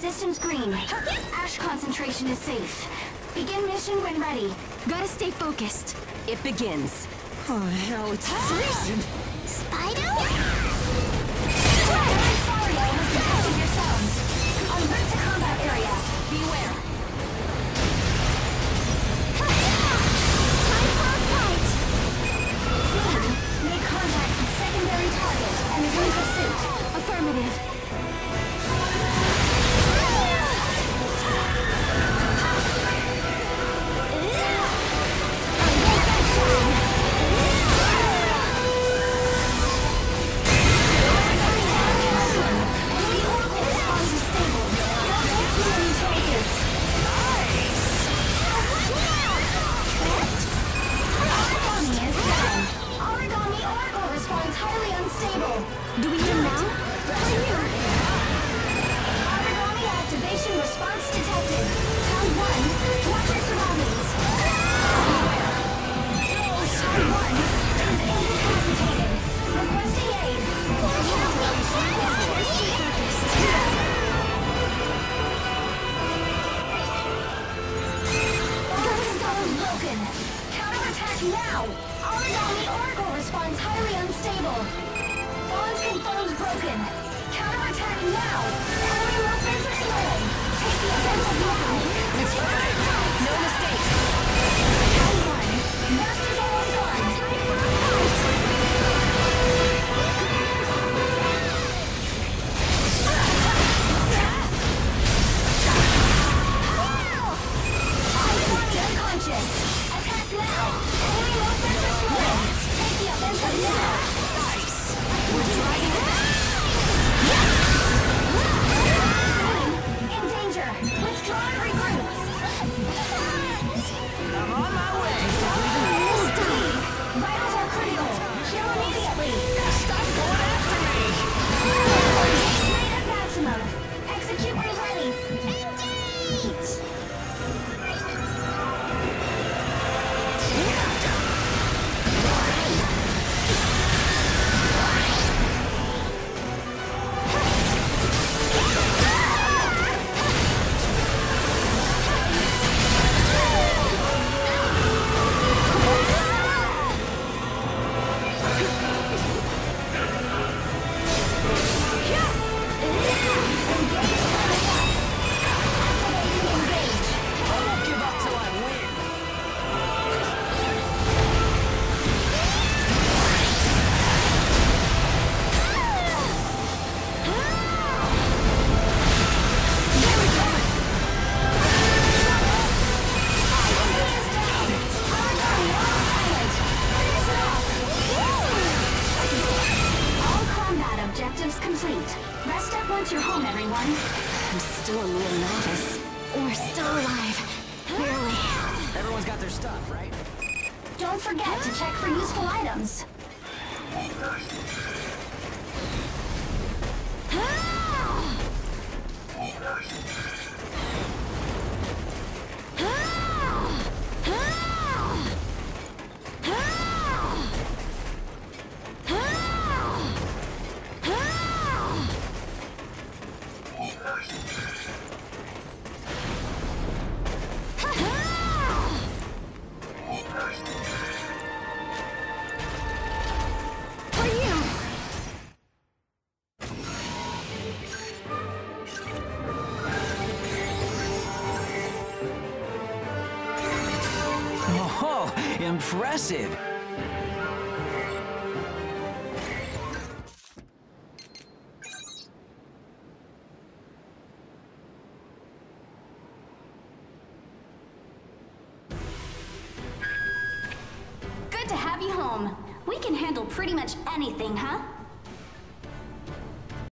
Systems green. Ash concentration is safe. Begin mission when ready. Gotta stay focused. It begins. Oh, hell, it's freezing! broken! Counterattack now! Aragami Oracle responds highly unstable! Bonds confirmed broken! Counterattack now! I'm still a real novice. We're still alive. Barely. Everyone's got their stuff, right? Don't forget to check for useful items. Impressive! Good to have you home. We can handle pretty much anything, huh?